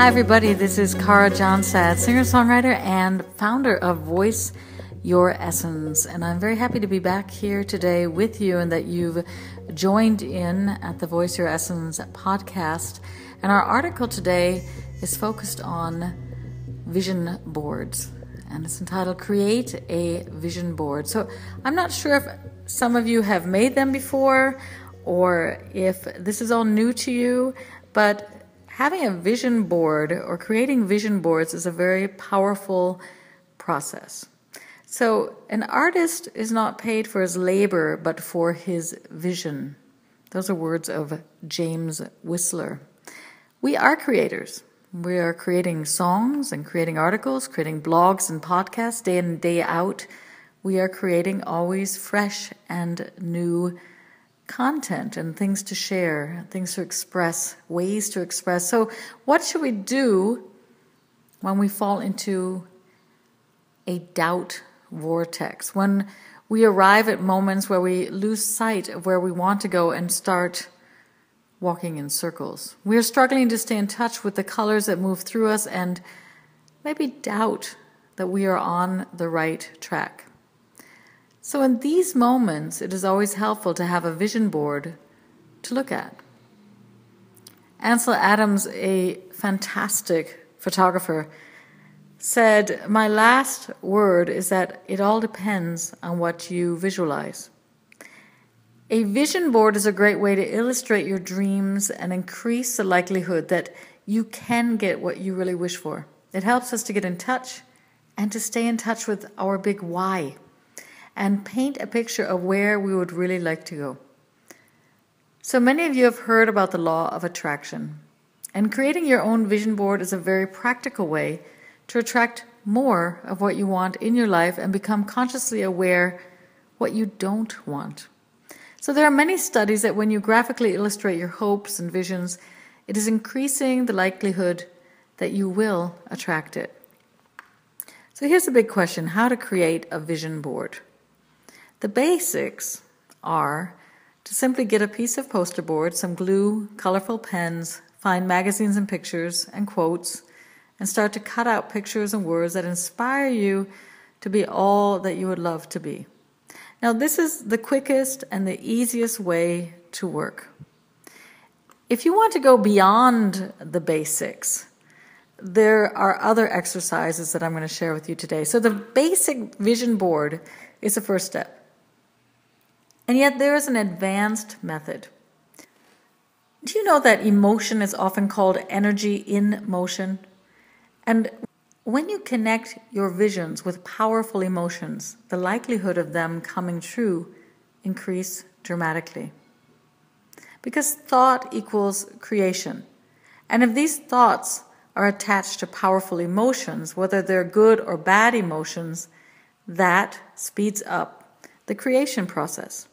Hi, everybody. This is Kara Johnstad, singer songwriter and founder of Voice Your Essence. And I'm very happy to be back here today with you and that you've joined in at the Voice Your Essence podcast. And our article today is focused on vision boards and it's entitled Create a Vision Board. So I'm not sure if some of you have made them before or if this is all new to you, but having a vision board or creating vision boards is a very powerful process. So, an artist is not paid for his labor, but for his vision. Those are words of James Whistler. We are creators. We are creating songs and creating articles, creating blogs and podcasts day in and day out. We are creating always fresh and new content and things to share, things to express, ways to express. So, what should we do when we fall into a doubt vortex? When we arrive at moments where we lose sight of where we want to go and start walking in circles. We are struggling to stay in touch with the colors that move through us and maybe doubt that we are on the right track. So, in these moments, it is always helpful to have a vision board to look at. Ansel Adams, a fantastic photographer, said, My last word is that it all depends on what you visualize. A vision board is a great way to illustrate your dreams and increase the likelihood that you can get what you really wish for. It helps us to get in touch and to stay in touch with our big why and paint a picture of where we would really like to go. So many of you have heard about the law of attraction, and creating your own vision board is a very practical way to attract more of what you want in your life and become consciously aware what you don't want. So there are many studies that when you graphically illustrate your hopes and visions, it is increasing the likelihood that you will attract it. So here's a big question how to create a vision board. The basics are to simply get a piece of poster board, some glue, colorful pens, find magazines and pictures and quotes, and start to cut out pictures and words that inspire you to be all that you would love to be. Now, this is the quickest and the easiest way to work. If you want to go beyond the basics, there are other exercises that I'm going to share with you today. So, the basic vision board is the first step. And yet, there is an advanced method. Do you know that emotion is often called energy in motion? And when you connect your visions with powerful emotions, the likelihood of them coming true increase dramatically. Because thought equals creation. And if these thoughts are attached to powerful emotions, whether they're good or bad emotions, that speeds up the creation process.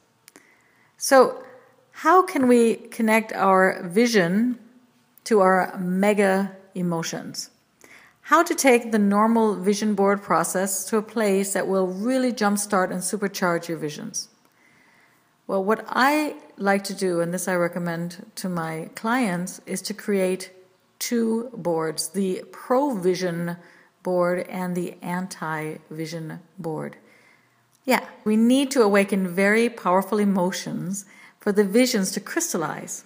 So, how can we connect our vision to our mega emotions? how to take the normal vision board process to a place that will really jumpstart and supercharge your visions. Well, what I like to do, and this I recommend to my clients, is to create two boards the pro vision board and the anti vision board. Yeah, we need to awaken very powerful emotions for the visions to crystallize.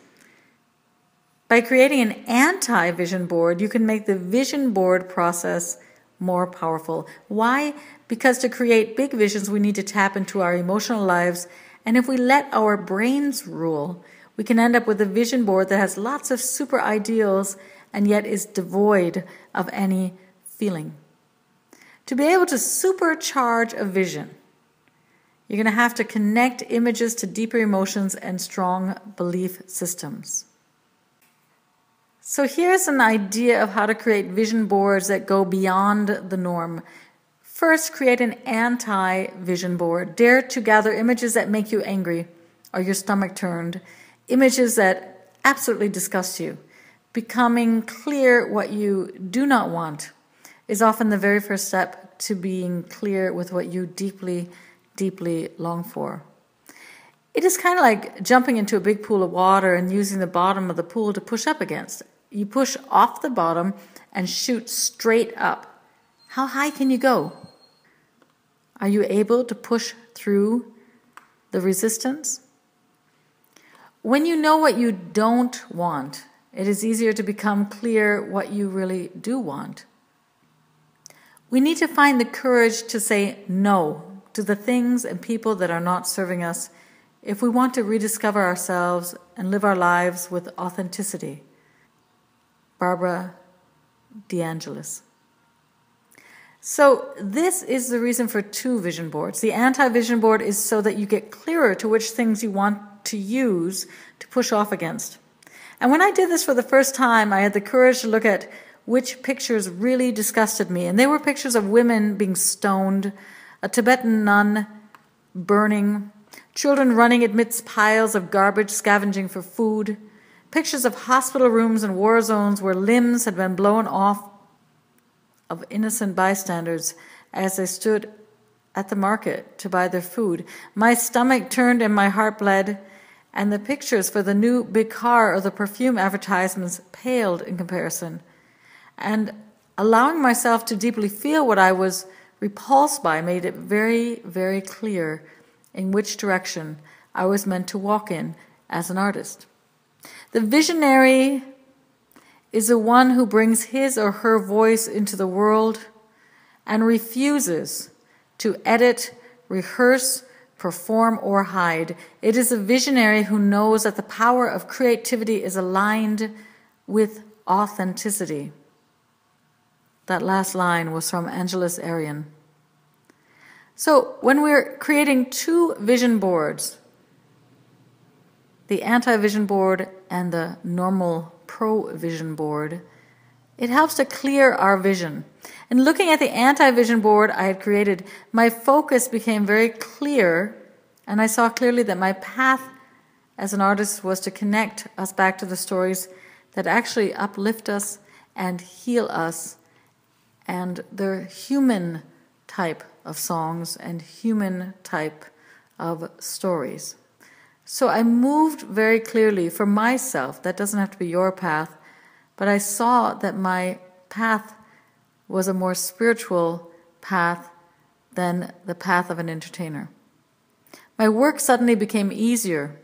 By creating an anti vision board, you can make the vision board process more powerful. Why? Because to create big visions, we need to tap into our emotional lives. And if we let our brains rule, we can end up with a vision board that has lots of super ideals and yet is devoid of any feeling. To be able to supercharge a vision, you're going to have to connect images to deeper emotions and strong belief systems. So here's an idea of how to create vision boards that go beyond the norm. First, create an anti vision board. Dare to gather images that make you angry or your stomach turned, images that absolutely disgust you. Becoming clear what you do not want is often the very first step to being clear with what you deeply, deeply long for. It is kind of like jumping into a big pool of water and using the bottom of the pool to push up against You push off the bottom and shoot straight up. How high can you go? Are you able to push through the resistance? When you know what you don't want, it is easier to become clear what you really do want. We need to find the courage to say no to the things and people that are not serving us if we want to rediscover ourselves and live our lives with authenticity. Barbara DeAngelis. So, this is the reason for two vision boards. The anti vision board is so that you get clearer to which things you want to use to push off against. And when I did this for the first time, I had the courage to look at which pictures really disgusted me. And they were pictures of women being stoned, a Tibetan nun burning, children running amidst piles of garbage scavenging for food, pictures of hospital rooms and war zones where limbs had been blown off of innocent bystanders as they stood at the market to buy their food. My stomach turned and my heart bled, and the pictures for the new big car or the perfume advertisements paled in comparison. And allowing myself to deeply feel what I was repulsed by made it very, very clear in which direction I was meant to walk in as an artist. The visionary is the one who brings his or her voice into the world and refuses to edit, rehearse, perform, or hide. It is a visionary who knows that the power of creativity is aligned with authenticity. That last line was from Angeles Arrien. So, when we're creating two vision boards, the anti vision board and the normal pro vision board, it helps to clear our vision. And looking at the anti vision board I had created, my focus became very clear, and I saw clearly that my path as an artist was to connect us back to the stories that actually uplift us and heal us and the human type of songs and human type of stories. So I moved very clearly for myself. That doesn't have to be your path, but I saw that my path was a more spiritual path than the path of an entertainer. My work suddenly became easier,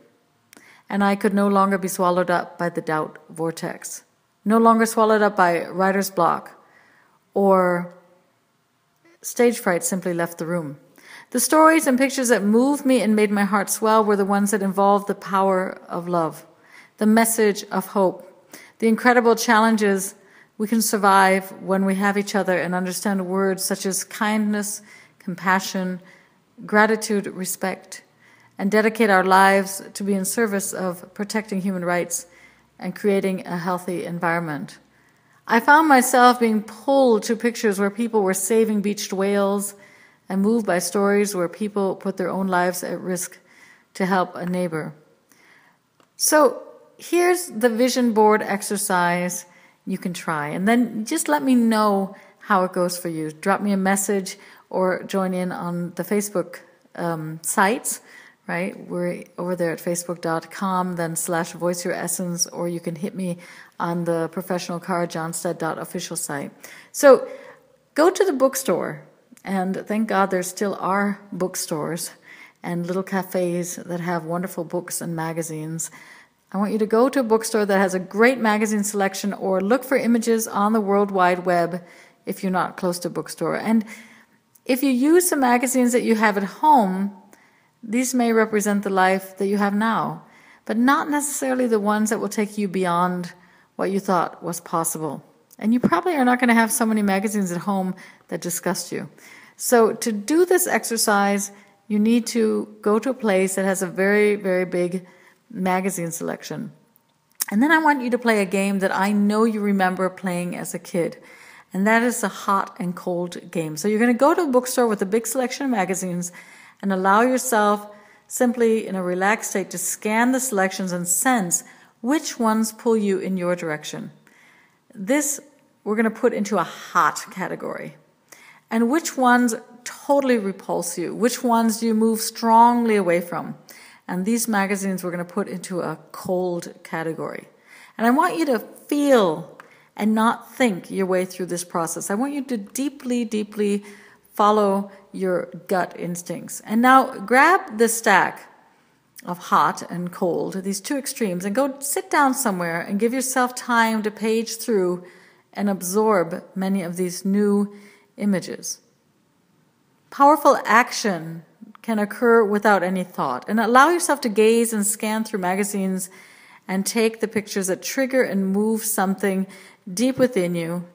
and I could no longer be swallowed up by the doubt vortex, no longer swallowed up by writer's block or stage fright simply left the room. The stories and pictures that moved me and made my heart swell were the ones that involved the power of love, the message of hope, the incredible challenges we can survive when we have each other and understand words such as kindness, compassion, gratitude, respect, and dedicate our lives to be in service of protecting human rights and creating a healthy environment. I found myself being pulled to pictures where people were saving beached whales and moved by stories where people put their own lives at risk to help a neighbor. So here's the vision board exercise you can try. And then just let me know how it goes for you. Drop me a message or join in on the Facebook um, sites right? We're over there at facebook.com, then slash voice your essence, or you can hit me on the professional official site. So go to the bookstore, and thank God there still are bookstores and little cafes that have wonderful books and magazines. I want you to go to a bookstore that has a great magazine selection or look for images on the World Wide Web if you're not close to a bookstore. And if you use some magazines that you have at home, these may represent the life that you have now, but not necessarily the ones that will take you beyond what you thought was possible. And you probably are not going to have so many magazines at home that disgust you. So, to do this exercise, you need to go to a place that has a very, very big magazine selection. And then I want you to play a game that I know you remember playing as a kid. And that is a hot and cold game. So you're going to go to a bookstore with a big selection of magazines and allow yourself simply in a relaxed state to scan the selections and sense which ones pull you in your direction. This we're going to put into a hot category. And which ones totally repulse you? Which ones do you move strongly away from? And these magazines we're going to put into a cold category. And I want you to feel and not think your way through this process. I want you to deeply, deeply follow your gut instincts. And now grab the stack of hot and cold, these two extremes, and go sit down somewhere and give yourself time to page through and absorb many of these new images. Powerful action can occur without any thought, and allow yourself to gaze and scan through magazines and take the pictures that trigger and move something deep within you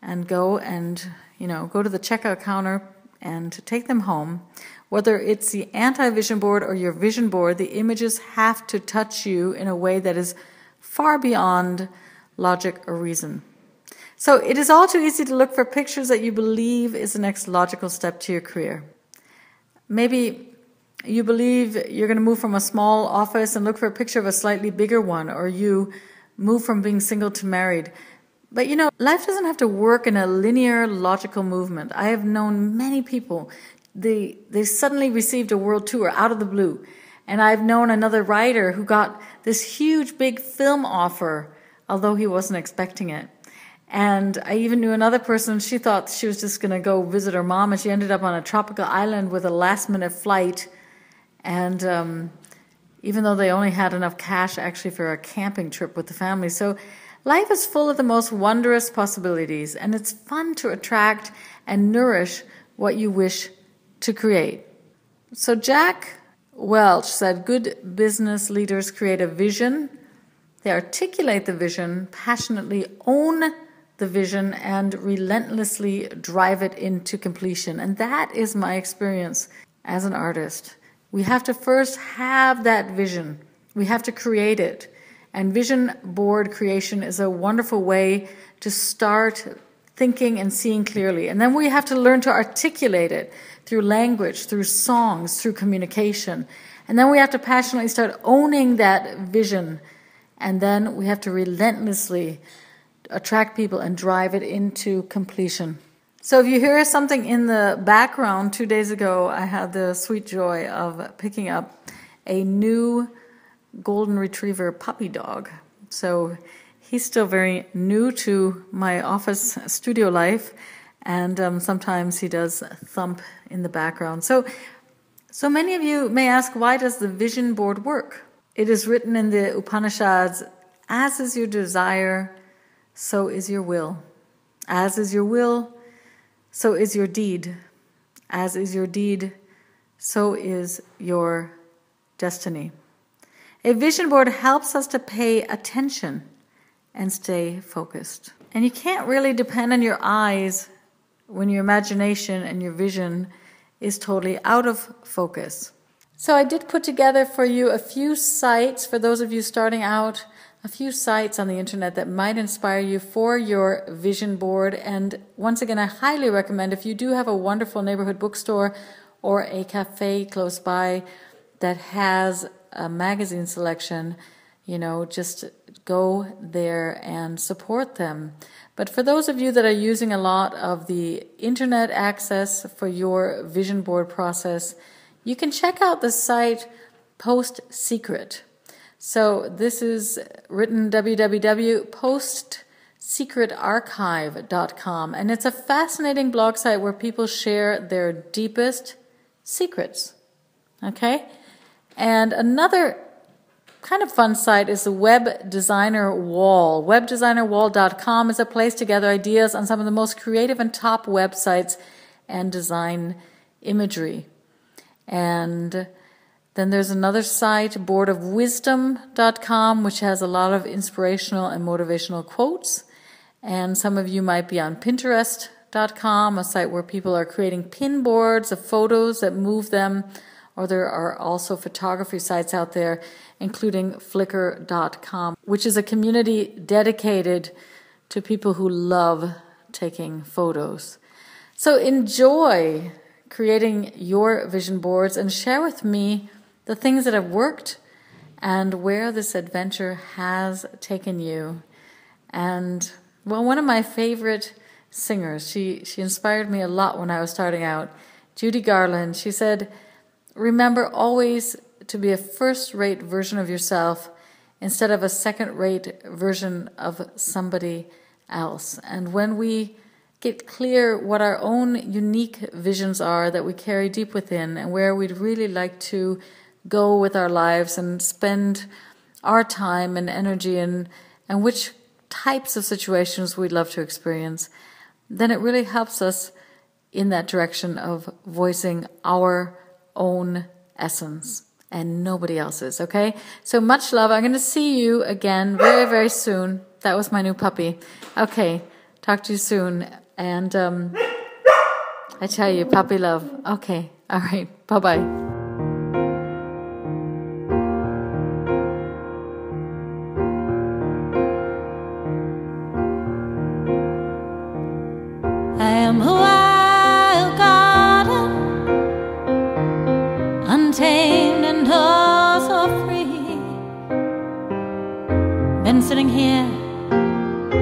and go and, you know, go to the checkout counter and take them home. Whether it's the anti vision board or your vision board, the images have to touch you in a way that is far beyond logic or reason. So it is all too easy to look for pictures that you believe is the next logical step to your career. Maybe you believe you're going to move from a small office and look for a picture of a slightly bigger one, or you move from being single to married. But you know, life doesn't have to work in a linear, logical movement. I have known many people, they, they suddenly received a world tour out of the blue. And I've known another writer who got this huge, big film offer, although he wasn't expecting it. And I even knew another person, she thought she was just going to go visit her mom, and she ended up on a tropical island with a last minute flight. And um, even though they only had enough cash actually for a camping trip with the family. So life is full of the most wondrous possibilities, and it's fun to attract and nourish what you wish to create. So Jack Welch said good business leaders create a vision, they articulate the vision, passionately own the vision and relentlessly drive it into completion. And that is my experience as an artist. We have to first have that vision, we have to create it. And vision board creation is a wonderful way to start thinking and seeing clearly. And then we have to learn to articulate it through language, through songs, through communication. And then we have to passionately start owning that vision. And then we have to relentlessly attract people and drive it into completion. So if you hear something in the background, two days ago I had the sweet joy of picking up a new golden retriever puppy dog. So he's still very new to my office studio life, and um, sometimes he does thump in the background. So, so many of you may ask, why does the vision board work? It is written in the Upanishads, as is your desire, so is your will. As is your will, so is your deed. As is your deed, so is your destiny. A vision board helps us to pay attention and stay focused. And you can't really depend on your eyes when your imagination and your vision is totally out of focus. So, I did put together for you a few sites for those of you starting out a few sites on the internet that might inspire you for your vision board. And once again, I highly recommend if you do have a wonderful neighborhood bookstore or a cafe close by that has a magazine selection, you know, just go there and support them. But for those of you that are using a lot of the internet access for your vision board process, you can check out the site Post Secret. So this is written www.postsecretarchive.com, and it's a fascinating blog site where people share their deepest secrets. Okay? And another kind of fun site is the Web Designer Wall. WebDesignerWall.com is a place to gather ideas on some of the most creative and top websites and design imagery. And then there's another site, boardofwisdom.com, which has a lot of inspirational and motivational quotes. And some of you might be on Pinterest.com, a site where people are creating pin boards of photos that move them. Or there are also photography sites out there, including Flickr.com, which is a community dedicated to people who love taking photos. So enjoy creating your vision boards and share with me the things that have worked and where this adventure has taken you. And well, one of my favorite singers, she, she inspired me a lot when I was starting out, Judy Garland. She said, Remember always to be a first rate version of yourself instead of a second rate version of somebody else. And when we get clear what our own unique visions are that we carry deep within and where we'd really like to go with our lives and spend our time and energy and and which types of situations we'd love to experience, then it really helps us in that direction of voicing our own essence and nobody else's. Okay. So much love. I'm going to see you again very, very soon. That was my new puppy. Okay. Talk to you soon. And um, I tell you, puppy love. Okay. All right. Bye bye.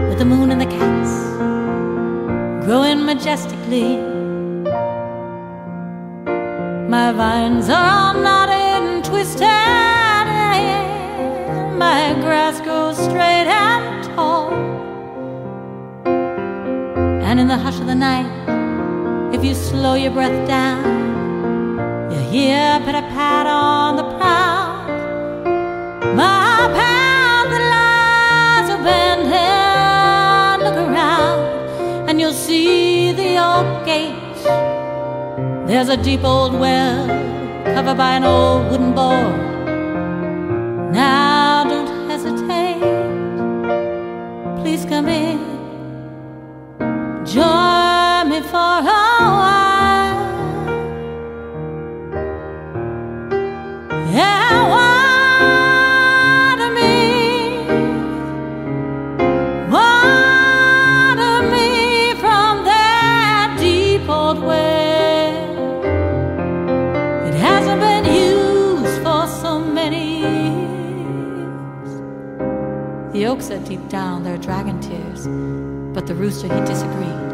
With the moon and the cats growing majestically. My vines are all knotted and twisted, and my grass grows straight and tall. And in the hush of the night, if you slow your breath down, you hear pitter pat on the prowl. My see the old gate. There's a deep old well covered by an old wooden board. Now don't hesitate. Please come in. Said deep down they're dragon tears, but the rooster he disagreed.